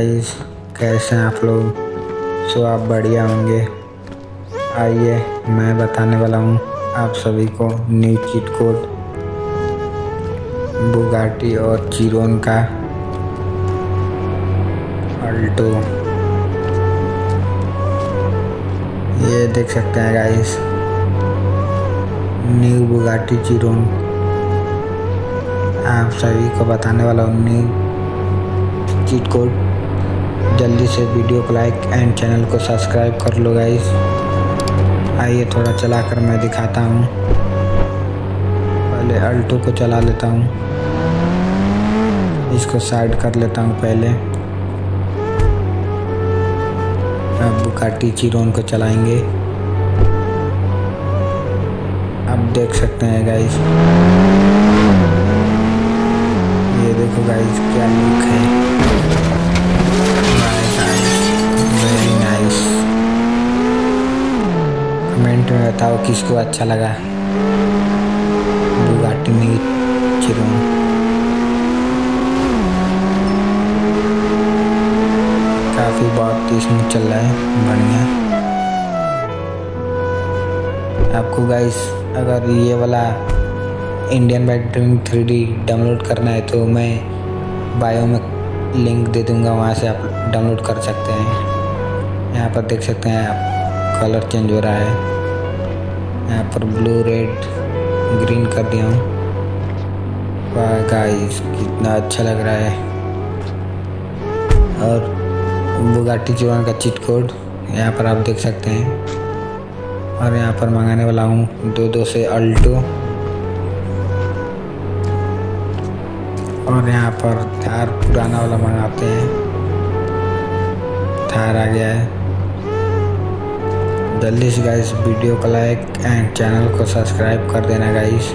Guys कैसे हैं आप लोग? सो आप बढ़िया होंगे। आइए, मैं बताने वाला हूँ आप सभी को न्यू चीट कोड बुगाटी और चिरोन का अल्टो ये देख सकते हैं गाइस न्यू बुगाटी चिरोन आप सभी को बताने वाला हूँ न्यू चीट कोड जल्दी से वीडियो को लाइक एंड चैनल को सब्सक्राइब कर लो गाइस। आइए थोड़ा चला कर मैं दिखाता हूँ। पहले अल्टो को चला लेता हूँ। इसको साइड कर लेता हूँ पहले। अब बुकाटी चिरोन को चलाएँगे। अब देख सकते हैं गाइस। ये देखो गाइस क्या लुक है। कमेंट में बताओ किसको अच्छा लगा? काफ़ी बहुत इसमें चल रहा है, बढ़िया। आपको गाइस अगर ये वाला Indian bike dream three download करना है तो मैं बायो में लिंक दे दूँगा, वहाँ से आप डाउनलोड कर सकते हैं। यहाँ पर देख सकते हैं आप। कलर चेंज हो रहा है। यहाँ पर ब्लू, रेड, ग्रीन कर दिया हूँ। वाह गाइस कितना अच्छा लग रहा है। और बुगाटी चौवन का चिट कोड यहाँ पर आप देख सकते हैं। और यहाँ पर मंगाने वाला हूँ दो दो से अल्टो। और यहाँ पर थार पुराना वाला मंगाते हैं। थार आ गया है। जल्दी से गाइस वीडियो को लाइक एंड चैनल को सब्सक्राइब कर देना गाइस